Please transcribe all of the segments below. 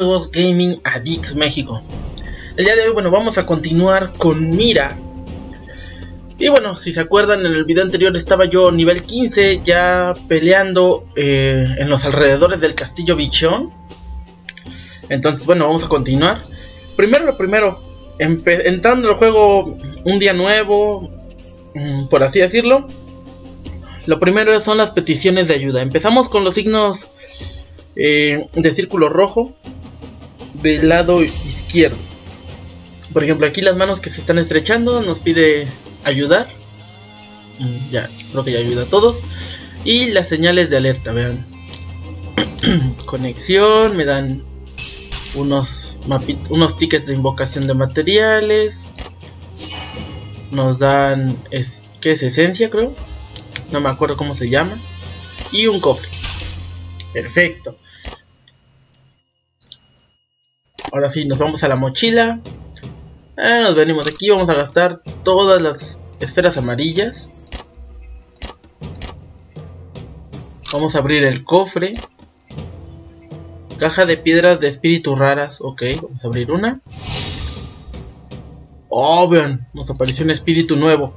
Juegos Gaming Addicts México. El día de hoy, bueno, vamos a continuar con Mira. Y bueno, si se acuerdan, en el video anterior estaba yo nivel 15, ya peleando eh, en los alrededores del castillo Bichón. Entonces, bueno, vamos a continuar. Primero lo primero, entrando al juego un día nuevo, mm, por así decirlo. Lo primero son las peticiones de ayuda. Empezamos con los signos eh, de círculo rojo del lado izquierdo. Por ejemplo, aquí las manos que se están estrechando nos pide ayudar. Mm, ya, creo que ya ayuda a todos. Y las señales de alerta, vean. Conexión, me dan unos, unos tickets de invocación de materiales. Nos dan, es, ¿qué es? Esencia, creo. No me acuerdo cómo se llama. Y un cofre. Perfecto. Ahora sí, nos vamos a la mochila. Ah, nos venimos aquí, vamos a gastar todas las esferas amarillas. Vamos a abrir el cofre. Caja de piedras de espíritus raras. Ok, vamos a abrir una. Oh, vean, nos apareció un espíritu nuevo.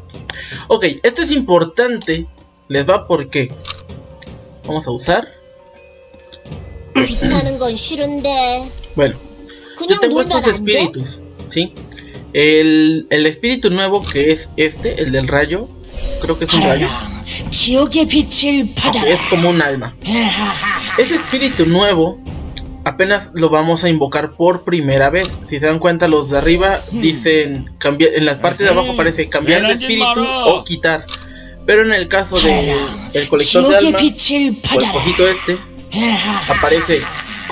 Ok, esto es importante. Les va porque vamos a usar. bueno, yo tengo estos espíritus, ¿sí? El, el, espíritu nuevo que es este, el del rayo, creo que es un rayo. Es como un alma. Ese espíritu nuevo apenas lo vamos a invocar por primera vez. Si se dan cuenta, los de arriba dicen cambiar, en la parte de abajo aparece cambiar de espíritu o quitar. Pero en el caso de el colector de almas, o el cosito este, aparece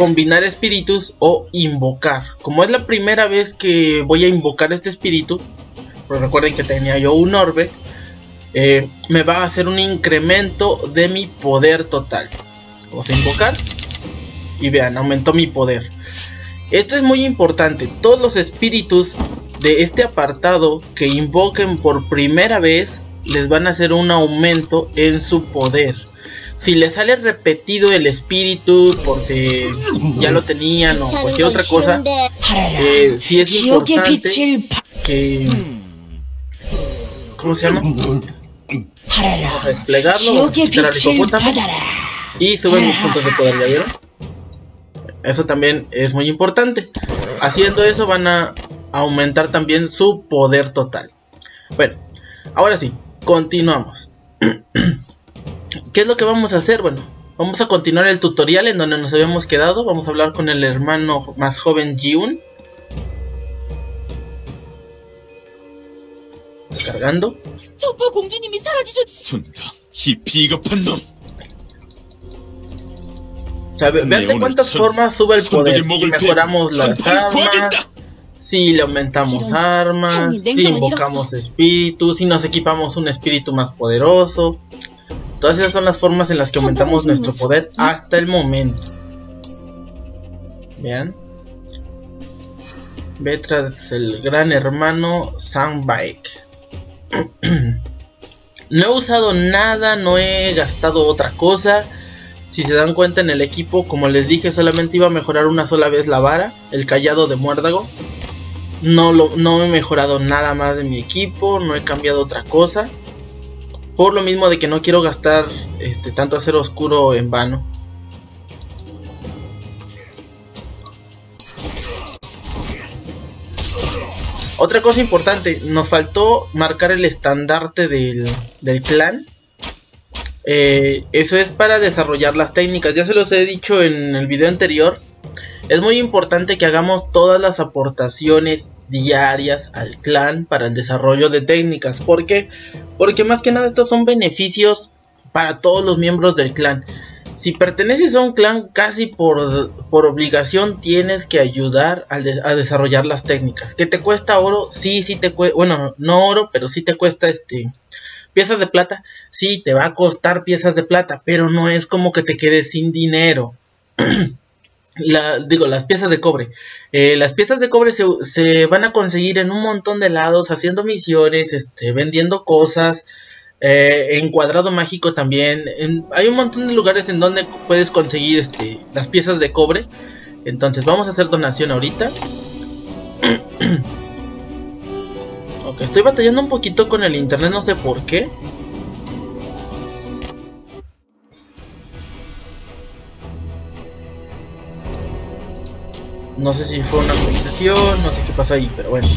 combinar espíritus o invocar. Como es la primera vez que voy a invocar este espíritu, pues recuerden que tenía yo un orbe, eh, me va a hacer un incremento de mi poder total. Vamos a invocar y vean, aumentó mi poder. Esto es muy importante. Todos los espíritus de este apartado que invoquen por primera vez les van a hacer un aumento en su poder si le sale repetido el espíritu porque ya lo tenían o cualquier otra cosa, eh, si es importante que... ¿Cómo se llama? Vamos a desplegarlo, vamos a quitar y suben mis puntos de poder, ¿ya vieron? Eso también es muy importante. Haciendo eso van a aumentar también su poder total. Bueno, ahora sí, continuamos. ¿Qué es lo que vamos a hacer? Bueno, vamos a continuar el tutorial en donde nos habíamos quedado. Vamos a hablar con el hermano más joven Jiun. Cargando. vean de cuántas formas sube el poder. Si mejoramos las armas, si le aumentamos armas, si invocamos espíritus, si nos equipamos un espíritu más poderoso. Todas esas son las formas en las que aumentamos nuestro poder hasta el momento. Vean. Ve tras el gran hermano Sunbike. no he usado nada, no he gastado otra cosa. Si se dan cuenta en el equipo, como les dije, solamente iba a mejorar una sola vez la vara, el callado de muérdago. No, lo, no he mejorado nada más de mi equipo, no he cambiado otra cosa. Por lo mismo de que no quiero gastar este, tanto acero oscuro en vano. Otra cosa importante, nos faltó marcar el estandarte del, clan. Eh, eso es para desarrollar las técnicas. Ya se los he dicho en el video anterior. Es muy importante que hagamos todas las aportaciones diarias al clan para el desarrollo de técnicas. ¿Por qué? Porque más que nada estos son beneficios para todos los miembros del clan. Si perteneces a un clan, casi por, por obligación tienes que ayudar a, desarrollar las técnicas. ¿Que te cuesta oro? Sí, sí te cuesta. Bueno, no oro, pero sí te cuesta este. Piezas de plata. Sí, te va a costar piezas de plata, pero no es como que te quedes sin dinero. digo, las piezas de cobre. Eh, las piezas de cobre se, van a conseguir en un montón de lados, haciendo misiones, este, vendiendo cosas. Eh, en cuadrado mágico también. hay un montón de lugares en donde puedes conseguir este, las piezas de cobre. Entonces vamos a hacer donación ahorita. ok, estoy batallando un poquito con el internet, no sé por qué. No sé si fue una actualización, no sé qué pasó ahí, pero bueno.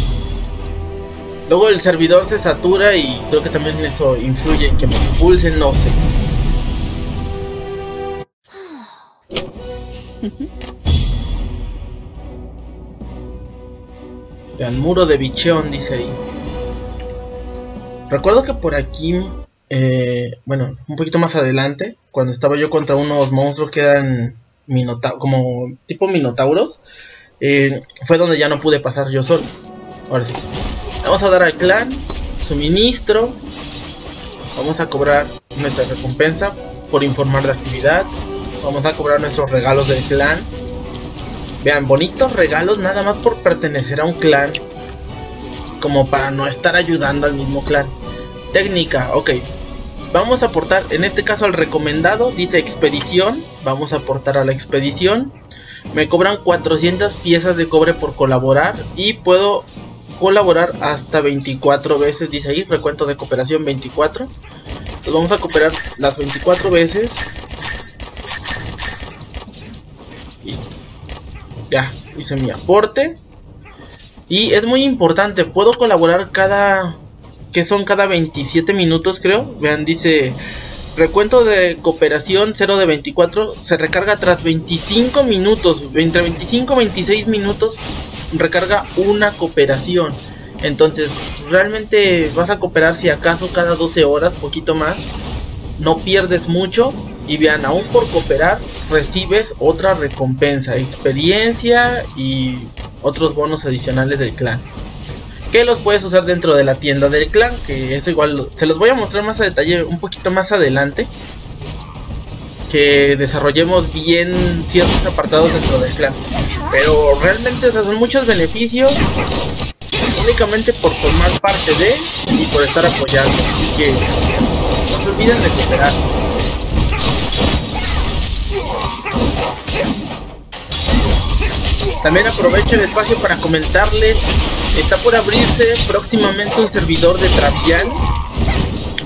Luego el servidor se satura y creo que también eso influye en que me expulsen, no sé. El muro de bicheón, dice ahí. Recuerdo que por aquí, eh, bueno, un poquito más adelante, cuando estaba yo contra unos monstruos que eran como tipo minotauros, fue donde ya no pude pasar yo solo. Ahora sí. Vamos a dar al clan suministro. Vamos a cobrar nuestra recompensa por informar de actividad. Vamos a cobrar nuestros regalos del clan. Vean, bonitos regalos nada más por pertenecer a un clan. Como para no estar ayudando al mismo clan. Técnica, ok. Vamos a aportar, en este caso al recomendado, dice expedición. Vamos a aportar a la expedición. Me cobran 400 piezas de cobre por colaborar y puedo colaborar hasta 24 veces, dice ahí, recuento de cooperación 24. Entonces vamos a cooperar las 24 veces Ya, hice mi aporte. Y es muy importante, puedo colaborar cada... que son cada 27 minutos creo. Vean, dice... Recuento de cooperación 0 de 24 se recarga tras 25 minutos. Entre 25 y 26 minutos recarga una cooperación. Entonces, realmente vas a cooperar si acaso cada 12 horas, poquito más. No pierdes mucho y vean, aún por cooperar recibes otra recompensa, experiencia y otros bonos adicionales del clan. Que los puedes usar dentro de la tienda del clan, que eso igual se los voy a mostrar más a detalle un poquito más adelante. Que desarrollemos bien ciertos apartados dentro del clan. Pero realmente son muchos beneficios únicamente por formar parte de y por estar apoyando. Así que no se olviden de cooperar. También aprovecho el espacio para comentarles, está por abrirse próximamente un servidor de Travian.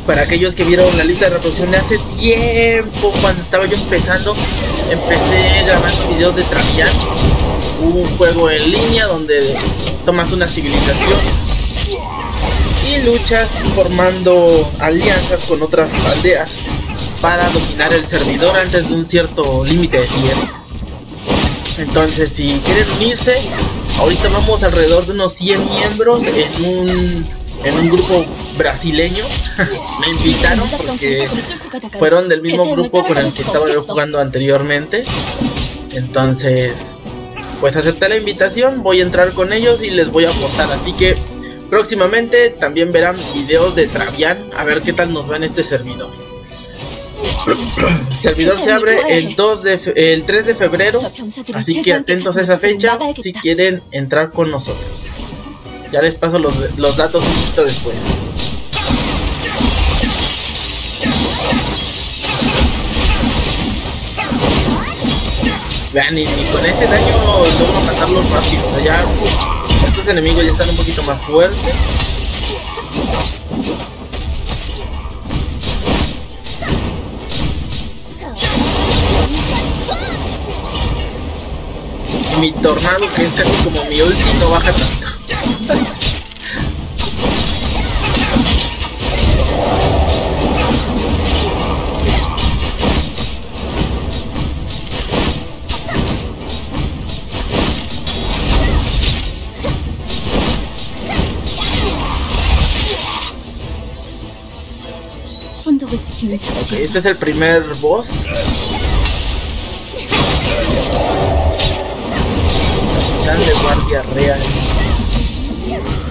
Para aquellos que vieron la lista de reproducción de hace tiempo, cuando estaba yo empezando, empecé grabando videos de Travian. Un juego en línea donde tomas una civilización y luchas formando alianzas con otras aldeas para dominar el servidor antes de un cierto límite de tiempo. Entonces, si quieren unirse, ahorita vamos alrededor de unos 100 miembros en un, en un grupo brasileño. Me invitaron porque fueron del mismo grupo con el que estaba yo jugando anteriormente. Entonces, pues acepté la invitación, voy a entrar con ellos y les voy a aportar. Así que próximamente también verán videos de Travian, a ver qué tal nos va en este servidor. El servidor se abre el, 2 de el 3 de febrero, así que atentos a esa fecha si quieren entrar con nosotros. Ya les paso los, los datos un poquito después. Vean, ni, con ese daño logro matarlos rápido. Ya estos enemigos ya están un poquito más fuertes. Mi tornado, que es casi como mi ulti, no baja tanto. Okay, este es el primer boss guardia real.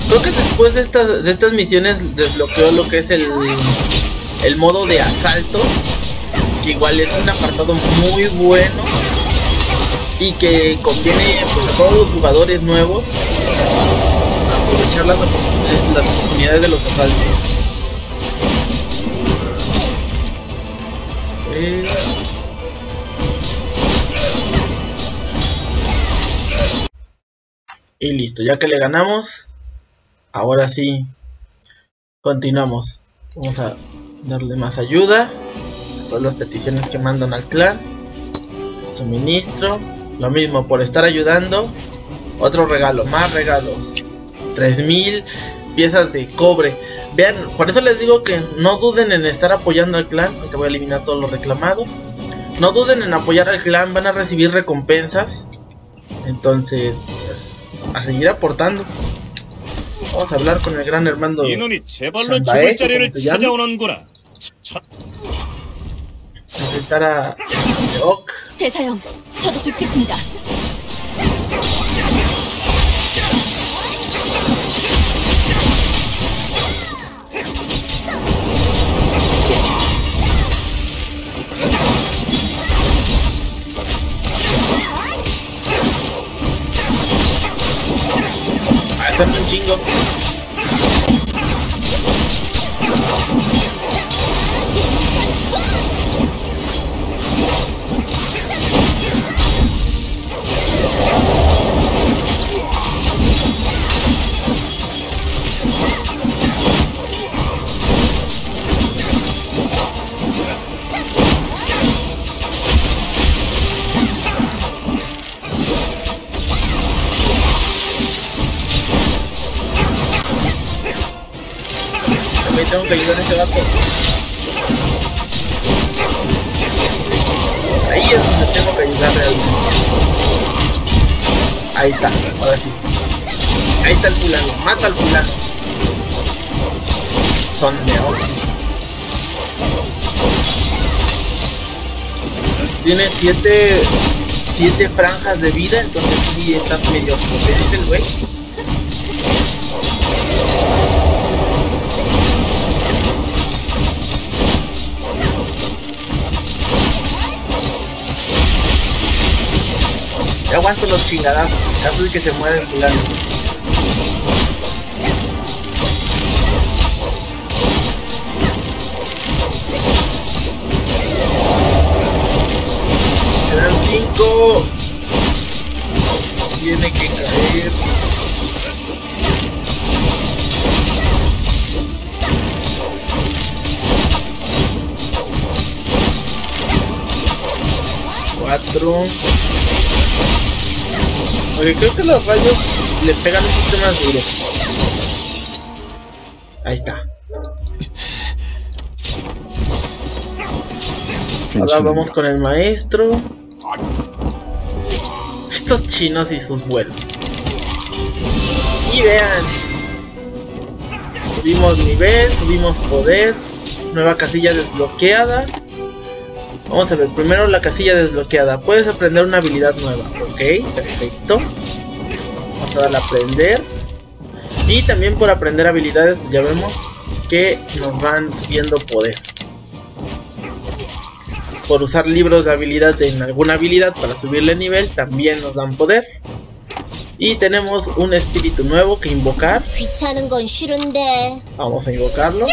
Creo que después de estas, de estas misiones desbloqueó lo que es el, el modo de asaltos, que igual es un apartado muy bueno y que conviene pues, a todos los jugadores nuevos aprovechar las las oportunidades de los asaltos. Y listo, ya que le ganamos, ahora sí, continuamos. Vamos a darle más ayuda todas las peticiones que mandan al clan. Suministro, lo mismo por estar ayudando. Otro regalo, más regalos. 3000 piezas de cobre. Vean, por eso les digo que no duden en estar apoyando al clan. Te voy a eliminar todo lo reclamado. No duden en apoyar al clan, van a recibir recompensas. Entonces, pues, a seguir aportando. Vamos a hablar con el gran hermano Enfrentar a 咱们进个 siete, siete franjas de vida, entonces sí está medio potente el güey. Aguanto los chingadazos, caso de que se muera el fulano. Quedan cinco. Tiene que caer. Cuatro. Porque creo que los rayos le pegan un poquito más duro. Ahí está. Ahora vamos con el maestro. Estos chinos y sus vuelos. Y vean. Subimos nivel, subimos poder. Nueva casilla desbloqueada. Vamos a ver, primero la casilla desbloqueada. Puedes aprender una habilidad nueva. Ok, perfecto. Vamos a darle a aprender. Y también por aprender habilidades, ya vemos que nos van subiendo poder por usar libros de habilidad en alguna habilidad para subirle nivel también nos dan poder. Y tenemos un espíritu nuevo que invocar. Vamos a invocarlo.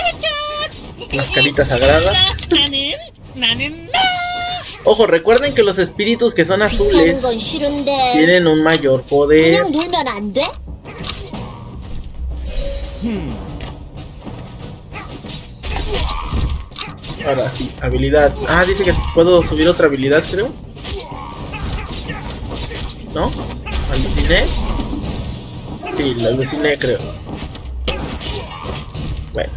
Las caritas sagradas. Ojo, recuerden que los espíritus que son azules tienen un mayor poder. Hmm. Ahora sí, habilidad. Ah, dice que puedo subir otra habilidad, creo. ¿No? ¿Aluciné? Sí, la aluciné, creo. Bueno.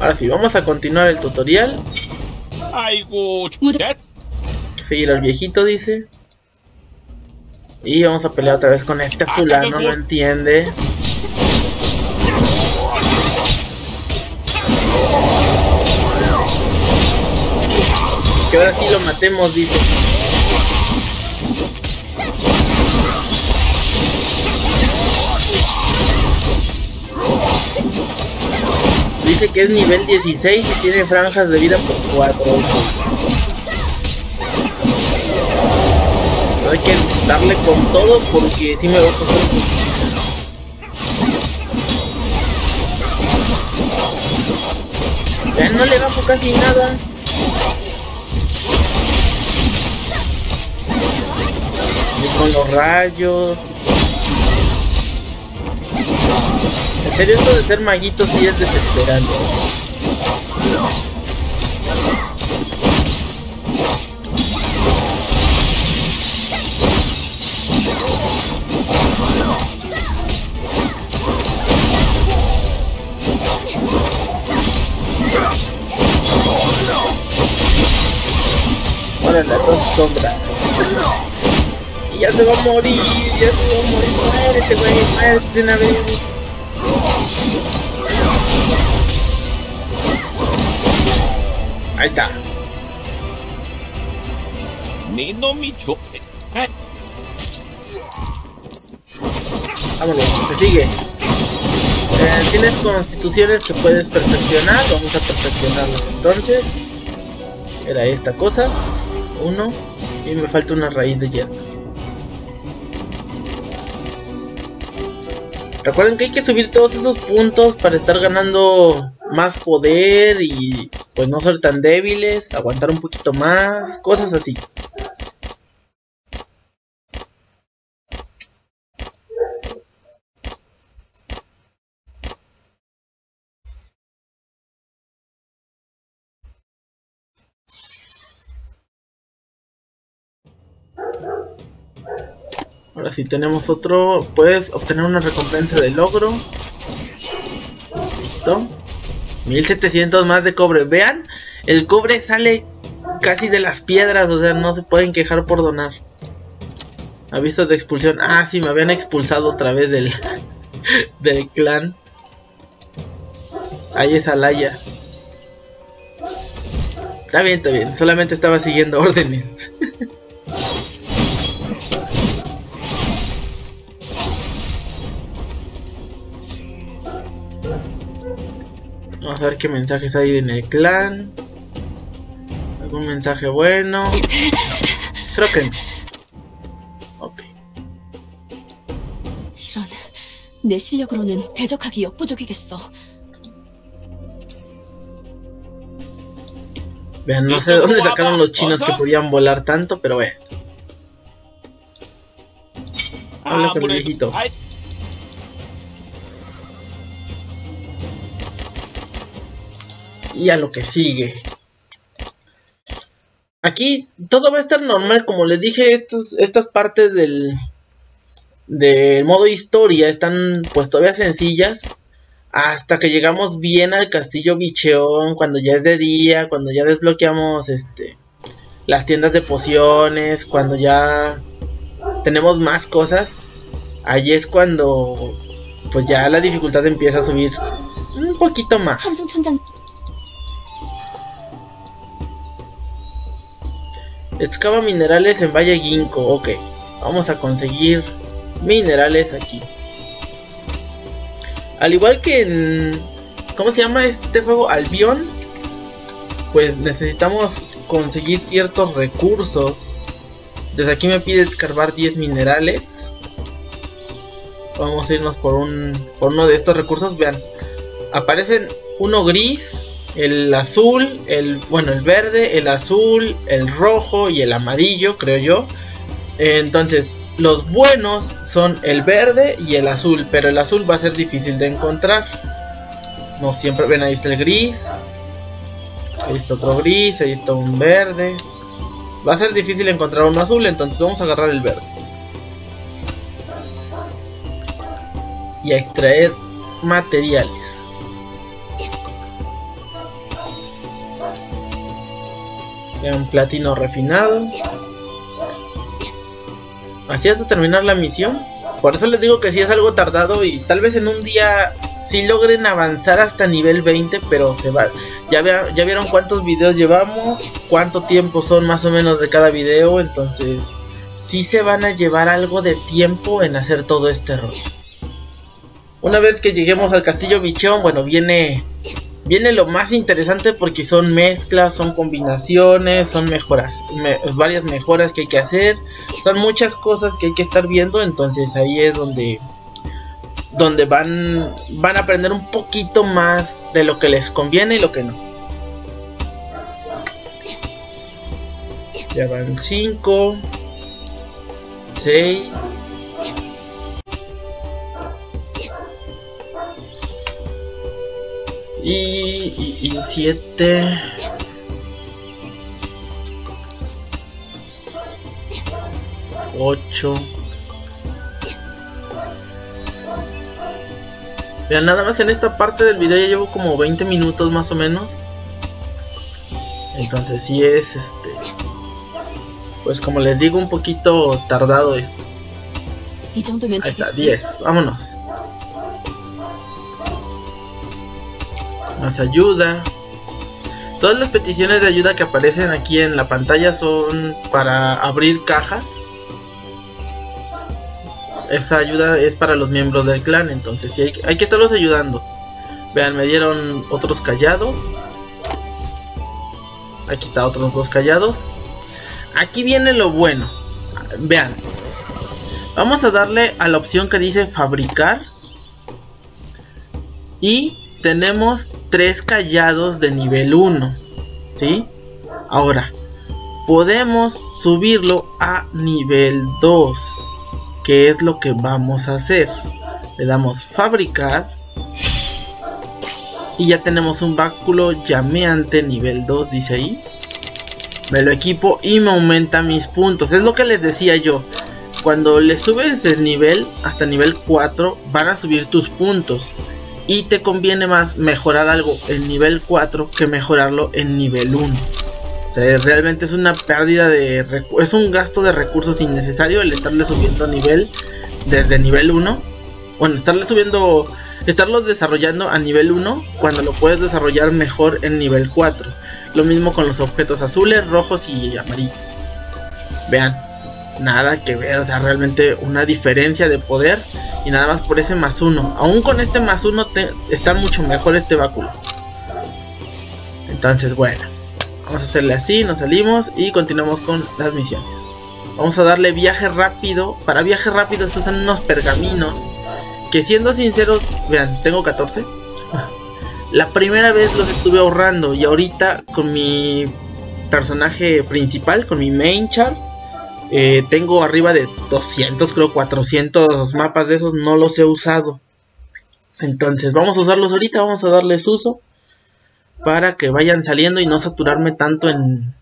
Ahora sí, vamos a continuar el tutorial. Seguir al viejito, dice. Y vamos a pelear otra vez con este ah, fulano, no entiende. Ahora sí lo matemos, dice. Dice que es nivel 16 y tiene franjas de vida por 4. Hay que darle con todo porque si me va a costar muchísimo. Ya no le bajo casi nada. Con los rayos. En serio, esto de ser maguito sí es desesperante. Las dos sombras ya se va a morir, ya se va a morir, muérete, güey, muérete una vez. Ahí está. Nino Vámonos, se sigue. Eh, tienes constituciones que puedes perfeccionar, vamos a perfeccionarlas entonces. Era esta cosa. Uno. Y me falta una raíz de hierba. Recuerden que hay que subir todos esos puntos para estar ganando más poder y pues no ser tan débiles, aguantar un poquito más, cosas así. Sí tenemos otro, puedes obtener una recompensa de logro. Listo. 1700 más de cobre. Vean, el cobre sale casi de las piedras, o sea, no se pueden quejar por donar. Aviso de expulsión. Ah, sí, me habían expulsado otra vez del, del clan. Ahí es Alaya. Está bien, está bien. Solamente estaba siguiendo órdenes. Vamos a ver qué mensajes hay en el clan. ¿Algún mensaje bueno? Creo que no. Ok. 이런 내 실력으로는 대적하기 역부족이겠어. Vean, no sé de dónde sacaron los chinos que podían volar tanto, pero bueno. Habla con el 아무래도 viejito. Y a lo que sigue. Aquí todo va a estar normal, como les dije, estos, estas partes del, del modo historia están pues todavía sencillas. Hasta que llegamos bien al castillo bicheón, cuando ya es de día, cuando ya desbloqueamos este las tiendas de pociones, cuando ya tenemos más cosas. Ahí es cuando pues ya la dificultad empieza a subir un poquito más. Excava minerales en Valle Ginkgo. Ok, vamos a conseguir minerales aquí. Al igual que en... ¿Cómo se llama este juego? Albion. Pues necesitamos conseguir ciertos recursos. Desde aquí me pide escarbar 10 minerales. Vamos a irnos por un por uno de estos recursos. Vean, aparecen uno gris, el azul, el bueno, el verde, el azul, el rojo y el amarillo, creo yo. Entonces, los buenos son el verde y el azul, pero el azul va a ser difícil de encontrar. No siempre ven ahí está el gris. Ahí está otro gris, ahí está un verde. Va a ser difícil encontrar un azul, entonces vamos a agarrar el verde. Y a extraer materiales. Vean, platino refinado. Así hasta terminar la misión. Por eso les digo que sí es algo tardado y tal vez en un día sí logren avanzar hasta nivel 20, pero se va. Ya, ya vieron cuántos videos llevamos, cuánto tiempo son más o menos de cada video, entonces sí se van a llevar algo de tiempo en hacer todo este rollo. Una vez que lleguemos al castillo bichón, bueno, viene viene lo más interesante porque son mezclas, son combinaciones, son mejoras, me- varias mejoras que hay que hacer, son muchas cosas que hay que estar viendo, entonces ahí es donde donde van van a aprender un poquito más de lo que les conviene y lo que no. Ya van 5 6 Y, y, 7. Ocho. Vean, nada más en esta parte del video ya llevo como 20 minutos más o menos. Entonces sí es este... Pues como les digo, un poquito tardado esto. Ahí está, 10. Vámonos. Ayuda. Todas las peticiones de ayuda que aparecen aquí en la pantalla son para abrir cajas. Esa ayuda es para los miembros del clan, entonces sí hay, hay que estarlos ayudando. Vean, me dieron otros callados. Aquí está otros dos callados. Aquí viene lo bueno. Vean, Vamos a darle a la opción que dice fabricar. Y tenemos tres callados de nivel 1. ¿Sí? Ahora, podemos subirlo a nivel 2. Que es lo que vamos a hacer. Le damos fabricar. Y ya tenemos un báculo llameante nivel 2, dice ahí. Me lo equipo y me aumenta mis puntos. Es lo que les decía yo cuando le subes el nivel hasta nivel 4 van a subir tus puntos y te conviene más mejorar algo en nivel 4 que mejorarlo en nivel 1. O sea, realmente es una pérdida de es un gasto de recursos innecesario el estarle subiendo nivel desde nivel 1. Bueno, estarle subiendo estarlos desarrollando a nivel 1 cuando lo puedes desarrollar mejor en nivel 4. Lo mismo con los objetos azules, rojos y amarillos. Vean, nada que ver, o sea, realmente una diferencia de poder y nada más por ese más uno. Aún con este más uno está mucho mejor este báculo. Entonces, bueno, vamos a hacerle así, nos salimos y continuamos con las misiones. Vamos a darle viaje rápido. Para viaje rápido se usan unos pergaminos que siendo sinceros, vean, tengo 14. La primera vez los estuve ahorrando y ahorita con mi personaje principal, con mi main char, eh, tengo arriba de 200, creo 400 mapas de esos, no los he usado. Entonces vamos a usarlos ahorita, vamos a darles uso para que vayan saliendo y no saturarme tanto en,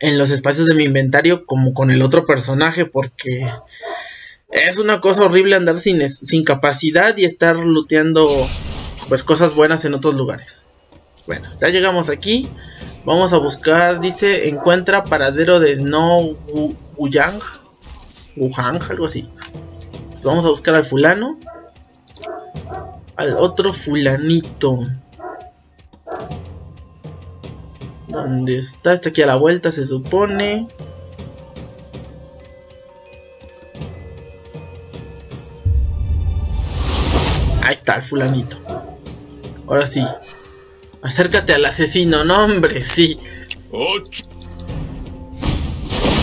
en los espacios de mi inventario como con el otro personaje porque es una cosa horrible andar sin, sin capacidad y estar looteando pues cosas buenas en otros lugares. Bueno, ya llegamos aquí. Vamos a buscar, dice, encuentra paradero de No Wuyang. Wuhang, algo así. vamos a buscar al fulano. Al otro fulanito. ¿Dónde está? Está aquí a la vuelta, se supone. Ahí está el fulanito. Ahora sí. Acércate al asesino, no hombre, sí.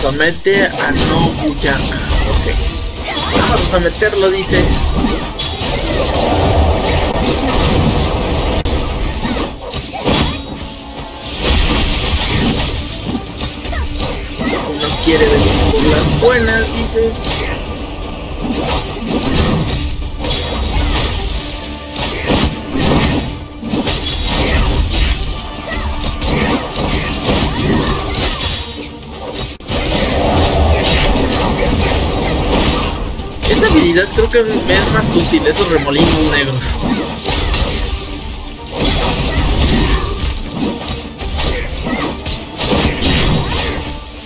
Somete a no Buyang. Ok. Vamos a someterlo, dice. No quiere venir por las buenas, dice. Creo que me es más útil esos remolinos negros.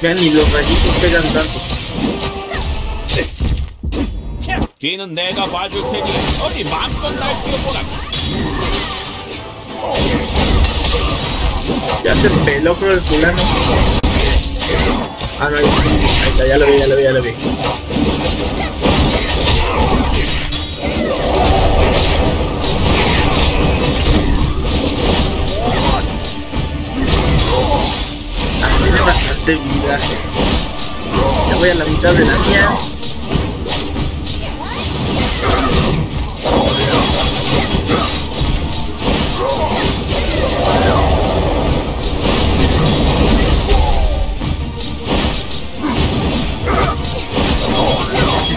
Vean, ni los rayitos pegan tanto. Ya se peló con el fulano. Ah, no, ahí está, ya lo vi, ya lo vi, ya lo vi. Vida. Ya voy a la mitad de la mía.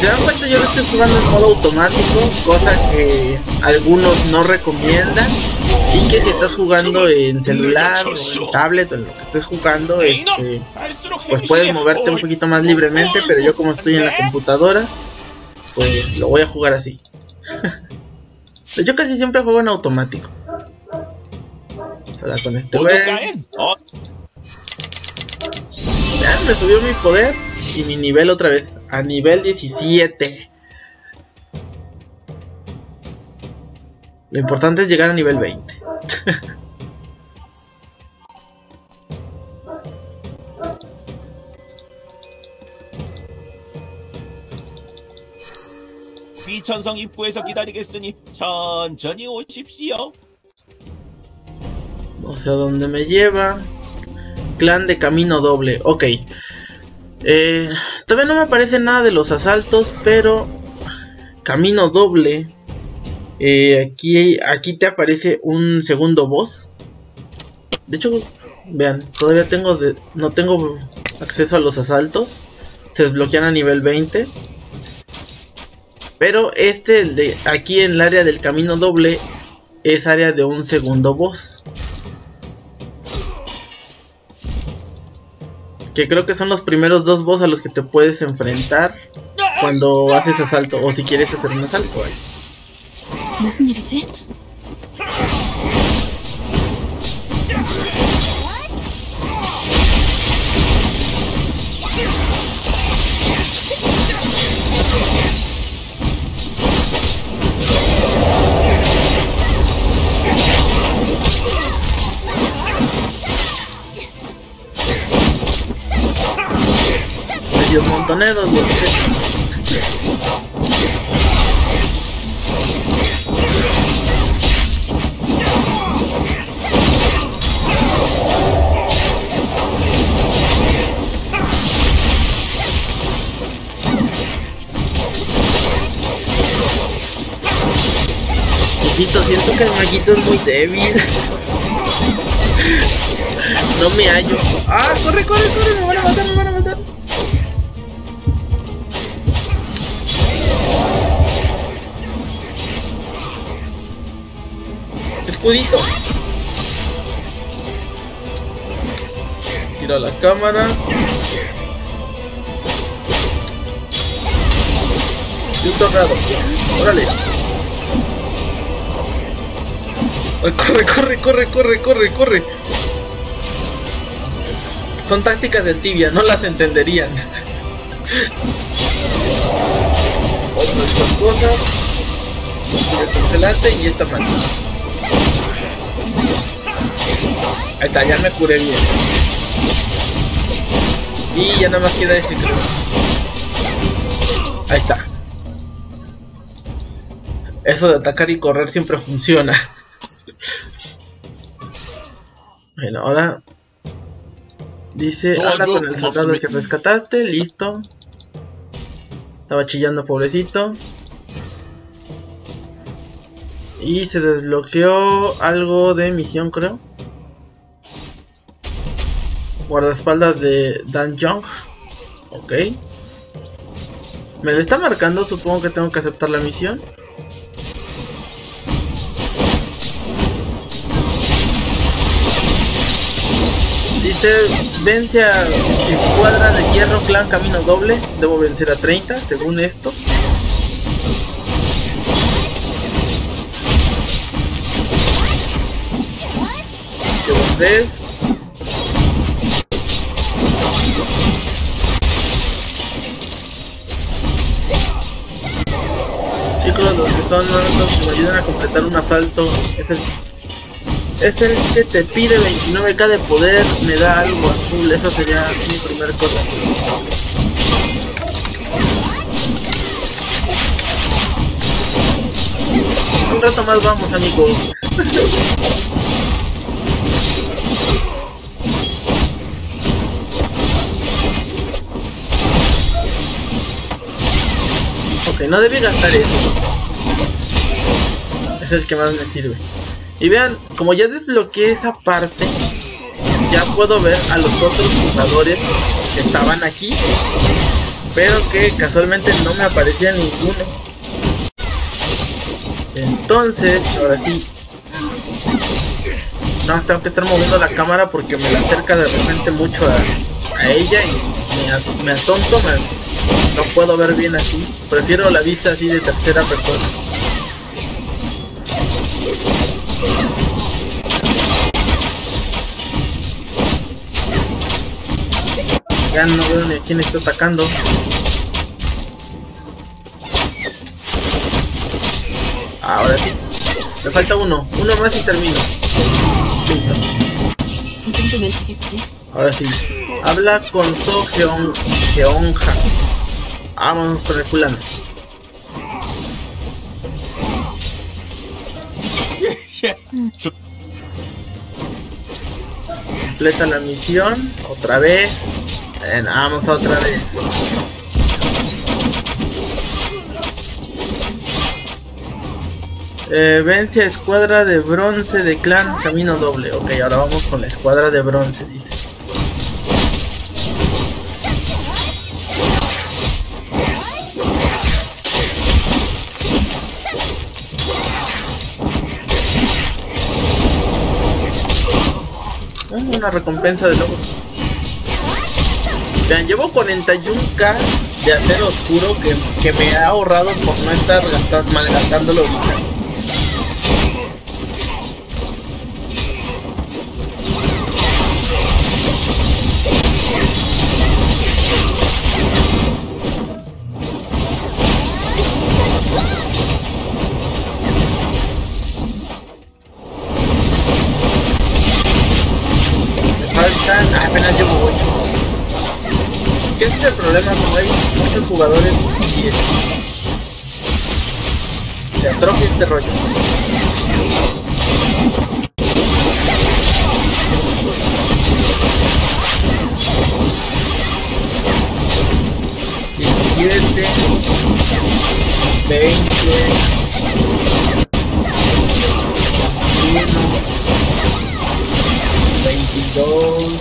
Se dan cuenta yo le estoy jugando en modo automático, cosa que algunos no recomiendan. Y que si estás jugando en celular o en tablet o en lo que estés jugando, este, pues puedes moverte un poquito más libremente, pero yo como estoy en la computadora, pues lo voy a jugar así. yo casi siempre juego en automático. Ahora con este güey. Vean, me subió mi poder y mi nivel otra vez A nivel 17. Lo importante es llegar a nivel 20. 비천성 입구에서 기다리겠으니 천천히 오십시오. No sé a dónde me lleva. Clan de camino doble. Ok. Eh, todavía no me aparece nada de los asaltos, pero camino doble. Eh, aquí, aquí te aparece un segundo boss. De hecho, vean, todavía tengo de, no tengo acceso a los asaltos. Se desbloquean a nivel 20. Pero este, el de aquí en el área del camino doble, es área de un segundo boss. Que creo que son los primeros dos boss a los que te puedes enfrentar cuando haces asalto o si quieres hacer un asalto. Que- Hijito, siento que el maguito es muy débil. No me hallo. ¡Ah! ¡Corre, corre, corre! ¡Me van a matar, me van a matar! Escudito. Tira la cámara. Y un tornado. Órale. Corre, corre, corre, corre, corre, corre. Son tácticas del tibia, no las entenderían. Otra de estas cosas. El congelante y esta mano. Ahí está, ya me curé bien. Y ya nada más queda este creo. Ahí está. Eso de atacar y correr siempre funciona. Bueno, ahora dice, habla con el soldado que rescataste, listo. Estaba chillando, pobrecito. Y se desbloqueó algo de misión, creo. Guardaespaldas de Dan Young. Ok. Me lo está marcando, supongo que tengo que aceptar la misión. Dice, vence a escuadra de hierro, clan camino doble. Debo vencer a 30, según esto. Llevo 3. Los que son nuevos que me ayudan a completar un asalto. Es el es el que te pide 29k de poder, me da algo azul, esa sería mi primer cosa. Un rato más vamos amigos. no debí gastar eso. Es el que más me sirve. Y vean, como ya desbloqueé esa parte, ya puedo ver a los otros jugadores que estaban aquí, pero que casualmente no me aparecía ninguno. Entonces, ahora sí. No, tengo que estar moviendo la cámara porque me la acerca de repente mucho a, a ella y me, me atonto, me, no puedo ver bien así. Prefiero la vista así de tercera persona. Ya no veo ni a quién está atacando. Ahora sí. Me falta uno. Uno más y termino. Listo. Ahora sí. Habla con So Geon Geonja. Vámonos con el fulano. 주- Completa la misión. Otra vez. Ven, vamos otra vez. Eh, vence a escuadra de bronce de clan camino doble. Ok, ahora vamos con la escuadra de bronce, dice. Una recompensa de lobo. Vean, llevo 41k de acero oscuro que, que me ha ahorrado por no estar gastar, malgastándolo ahorita. Jugadores y se atrofia este rollo. Veinte, uno, veintidós.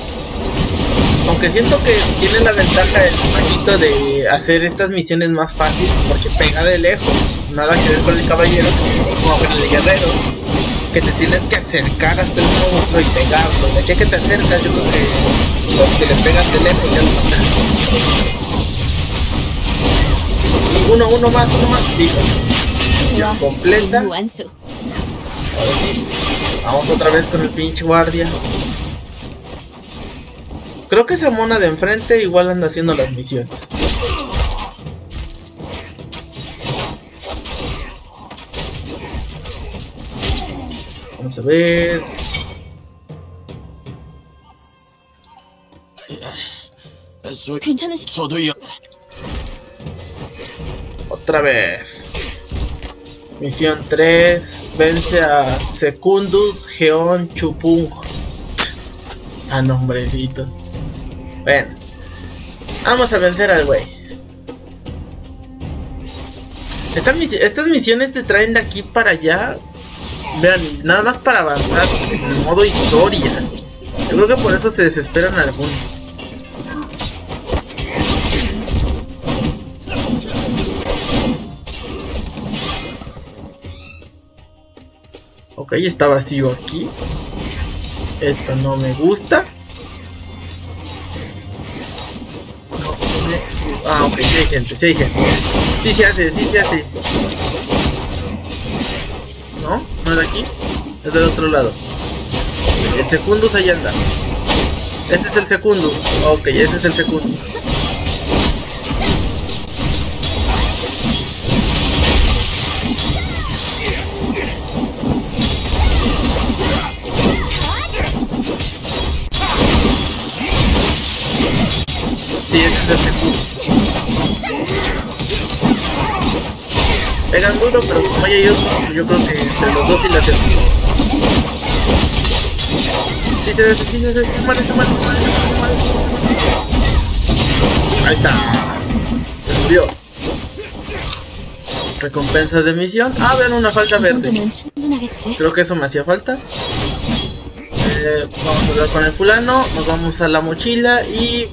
Aunque siento que tiene la ventaja el manito de hacer estas misiones más fácil porque pega de lejos. Nada que ver con el caballero, como con el guerrero, que te tienes que acercar hasta el monstruo y pegarlo. De aquí que te acercas, yo creo que los que le pegan de lejos ya lo matan. Y uno, uno más, uno más, digo. Ya completa. Vamos otra vez con el pinche guardia. Creo que esa mona de enfrente igual anda haciendo las misiones. A ver. Otra vez. Misión 3. Vence a Secundus Geon Chupung. A nombrecitos. Ven. Vamos a vencer al güey. Estas misiones te traen de aquí para allá Vean, nada más para avanzar en el modo historia. Yo creo que por eso se desesperan algunos. Ok, está vacío aquí. Esto no me gusta. Ah, ok, sí hay gente, sí hay gente. Sí se hace, sí se hace. ¿No? ¿No es de aquí? Es del otro lado. El Secundus ahí anda. Ese es el Secundus. Ok, ese es el Secundus. Sí, ese es el Secundus. pegan duro, pero como hay ellos, pues yo creo que entre los dos y la hacemos. Si se deshace, si se deshace, se muere, se muere, se muere, se muere. Ahí está. Se murió. Recompensas de misión. Ah, vean una falta verde. Creo que eso me hacía falta. Eh, vamos a hablar con el fulano. Nos vamos a la mochila y...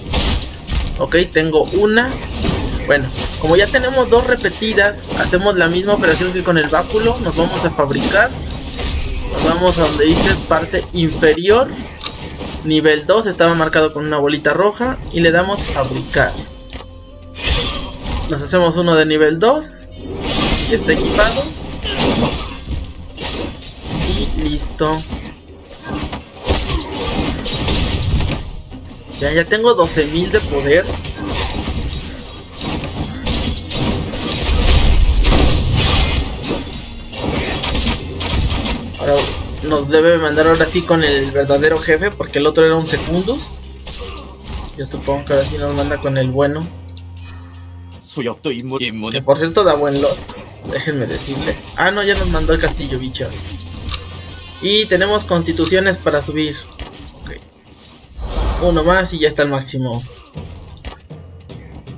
Ok, tengo una. Bueno, como ya tenemos dos repetidas, hacemos la misma operación que con el báculo. Nos vamos a fabricar. Nos vamos a donde dice parte inferior. Nivel 2 estaba marcado con una bolita roja. Y le damos fabricar. Nos hacemos uno de nivel 2. Está equipado. Y listo. Ya, ya tengo 12.000 de poder. nos debe mandar ahora sí con el verdadero jefe, porque el otro era un secundus. Yo supongo que ahora sí nos manda con el bueno. Que por cierto da buen lot, déjenme decirle. Ah, no, ya nos mandó el castillo, bicho. Y tenemos constituciones para subir. Okay. Uno más y ya está el máximo.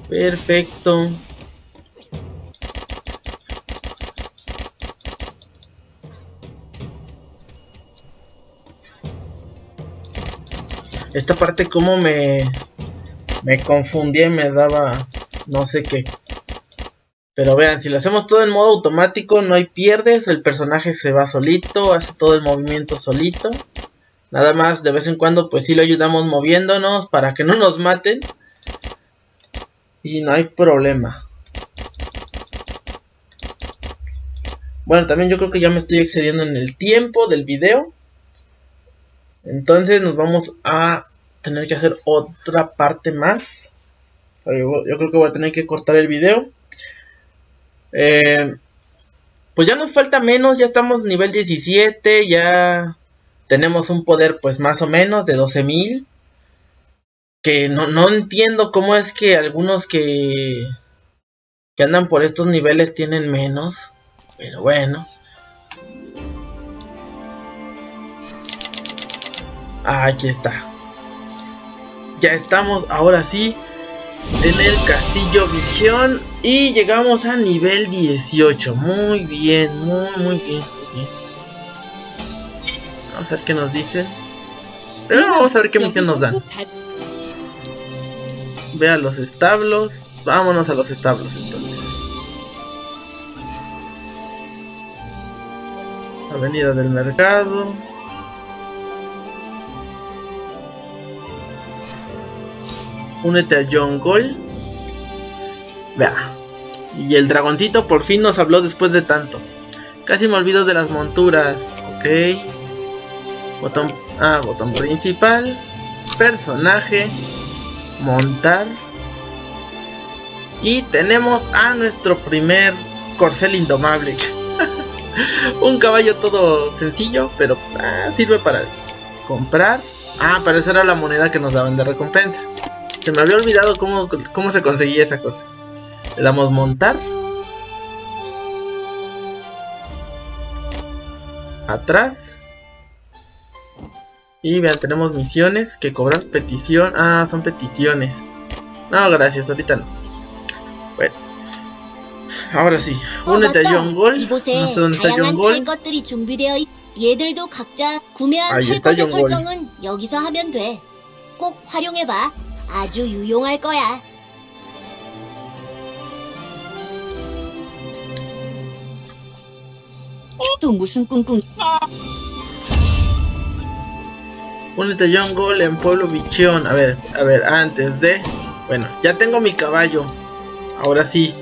Perfecto. Esta parte como me me confundía me daba no sé qué. Pero vean, si lo hacemos todo en modo automático, no hay pierdes, el personaje se va solito, hace todo el movimiento solito. Nada más de vez en cuando pues sí lo ayudamos moviéndonos para que no nos maten. Y no hay problema. Bueno, también yo creo que ya me estoy excediendo en el tiempo del video. Entonces nos vamos a tener que hacer otra parte más. Yo, creo que voy a tener que cortar el video. Eh, pues ya nos falta menos, ya estamos nivel 17, ya tenemos un poder pues más o menos de 12.000. Que no, no entiendo cómo es que algunos que, que andan por estos niveles tienen menos. Pero bueno. Ah, aquí está. Ya estamos ahora sí en el castillo Bichón y llegamos a nivel 18. Muy bien, muy, muy bien, muy bien. Vamos a ver qué nos dicen. Primero vamos a ver qué misión nos dan. Ve a los establos. Vámonos a los establos entonces. Avenida del Mercado. Únete a John Gold. Vea. Y el dragoncito por fin nos habló después de tanto. Casi me olvido de las monturas. Ok. Botón. Ah, botón principal. Personaje. Montar. Y tenemos a nuestro primer corcel indomable. Un caballo todo sencillo, pero ah, sirve para comprar. Ah, pero esa era la moneda que nos daban de recompensa. Se me había olvidado cómo, cómo se conseguía esa cosa. Le damos montar. Atrás. Y vean, tenemos misiones que cobrar petición. Ah, son peticiones. No, gracias, ahorita no. Bueno. Ahora sí, únete a John Gold. No sé dónde está John Gold. 것들이 준비되어 있... 얘들도 각자 구매한 아, 탈 있다, 것의 정글. 설정은 여기서 하면 돼. 꼭 활용해봐. 아주 유용할 거야. 또 무슨 꿍꿍 Únete a John Gold en Pueblo Bichón. A ver, a ver, antes de. Bueno, ya tengo mi caballo. Ahora sí.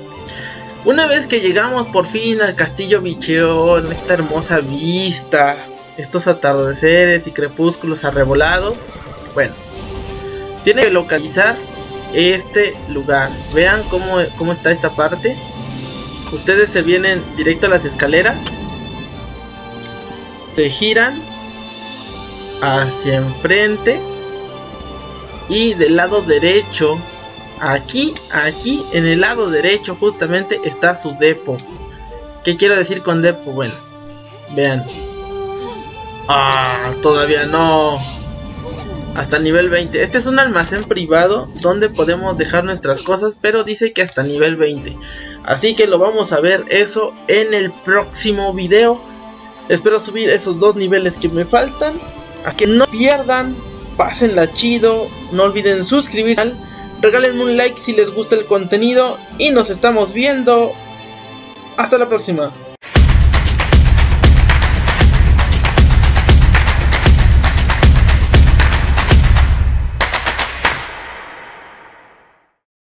Una vez que llegamos por fin al castillo Bicheón, esta hermosa vista, estos atardeceres y crepúsculos arrebolados, bueno, tiene que localizar este lugar. Vean cómo, cómo está esta parte. Ustedes se vienen directo a las escaleras, se giran hacia enfrente y del lado derecho Aquí, aquí, en el lado derecho justamente está su depo. ¿Qué quiero decir con depo? Bueno, vean. Ah, todavía no. Hasta nivel 20. Este es un almacén privado donde podemos dejar nuestras cosas, pero dice que hasta nivel 20. Así que lo vamos a ver eso en el próximo video. Espero subir esos dos niveles que me faltan. A que no pierdan, pásenla chido. No olviden suscribirse al Regálenme un like si les gusta el contenido y nos estamos viendo. Hasta la próxima.